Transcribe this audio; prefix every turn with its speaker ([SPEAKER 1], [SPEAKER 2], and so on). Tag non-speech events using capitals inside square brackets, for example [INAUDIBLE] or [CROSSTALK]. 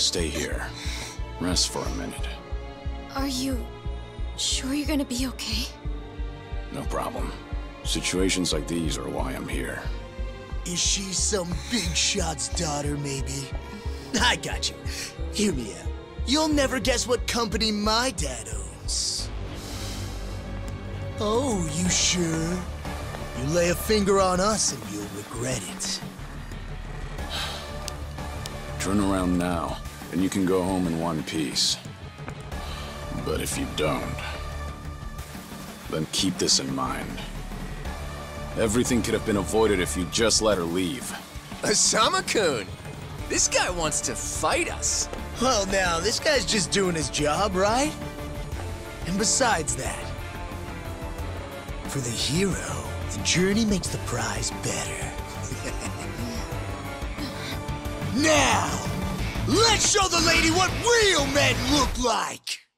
[SPEAKER 1] Stay here. Rest for a minute.
[SPEAKER 2] Are you sure you're gonna be okay?
[SPEAKER 1] No problem. Situations like these are why I'm here.
[SPEAKER 3] Is she some big shot's daughter, maybe? [LAUGHS] I got you. Hear me out. You'll never guess what company my dad owns. Oh, you sure? You lay a finger on us and you'll regret it.
[SPEAKER 1] Turn around now, and you can go home in one piece. But if you don't, then keep this in mind. Everything could have been avoided if you just let her leave.
[SPEAKER 4] Osama-kun! This guy wants to fight us.
[SPEAKER 3] Well, now, this guy's just doing his job, right? And besides that, for the hero, the journey makes the prize better. [LAUGHS] now, let's show the lady what real men look like!